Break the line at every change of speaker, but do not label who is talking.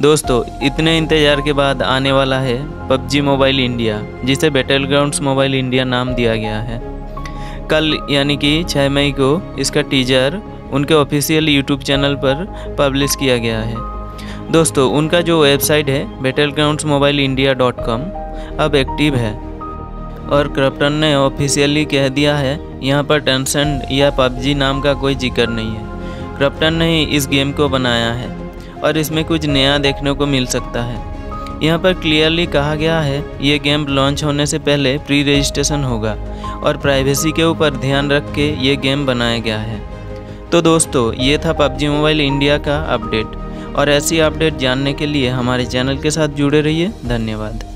दोस्तों, इतने इंतज़ार के बाद आने वाला है पबजी मोबाइल इंडिया, जिसे बैटल ग्राउंड्स मोबाइल इंडिया नाम दिया गया है। कल, यानी कि 6 मई को, इसका टीजर उनके ऑफिशियल यूट्यूब चैनल पर पब्लिश किया गया है। दोस्तों, उनका जो वेबसाइट है battlegrounds mobile India dot com अब एक्टिव है। और क्रप्टन ने ऑफिशियली कह दिया है, यहाँ पर टेंसेंट या पबजी नाम का कोई ज़िक्र नहीं है। क्रप्टन ने ही इस गेम को बनाया है। और इसमें कुछ नया देखने को मिल सकता है। यहाँ पर क्लियरली कहा गया है, ये गेम लॉन्च होने से पहले प्री रजिस्ट्रेशन होगा और प्राइवेसी के ऊपर ध्यान रख के ये गेम बनाया गया है। तो दोस्तों, ये था पबजी मोबाइल इंडिया का अपडेट। और ऐसी अपडेट जानने के लिए हमारे चैनल के साथ जुड़े रहिए। धन्यवाद।